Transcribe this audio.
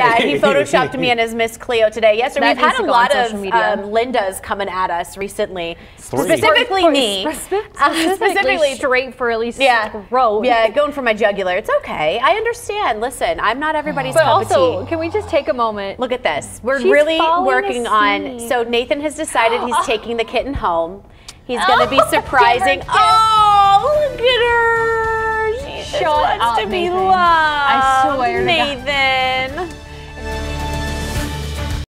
Yeah, he photoshopped me and his Miss Cleo today. Yesterday, we've had a lot of um, Lindas coming at us recently, Three. specifically For- me. for- Uh, Specifically, straight for at least Yeah. throat. Yeah, going for my jugular. It's okay. I understand. Listen, I'm not everybody's But also, can we just take a moment? Look at this. We're She's really working on. So Nathan has decided he's taking the kitten home. He's going to be oh, surprising. Oh, look at her. She just wants up, to be Nathan.